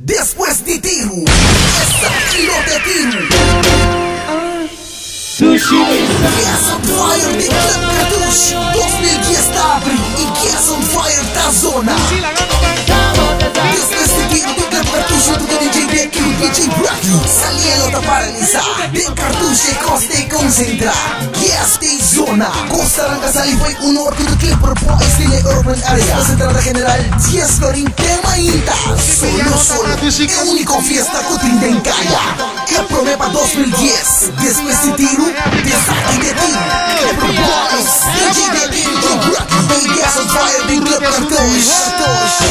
Después de tiro, essa kilo de tiro. Gas on Fire de Club Cartucho 2010 da abril e Gas on Fire da zona. Después de tiro de Club Cartucho do DJ Beck e o DJ Bracky Saliendo da paralisar De cartucho e costa e concentra Gas de zona Costa Ranga Sali foi un orto de Clipper Boys de Urban Area Concentrada General 10 Lorin tema Inta Solo É único fiesta em caia É Promeba 2010 Después de tiro Desafio de tiro Clipper Boys DJ Beck e DJ Bracky E Gas on Fire de Club Cartucho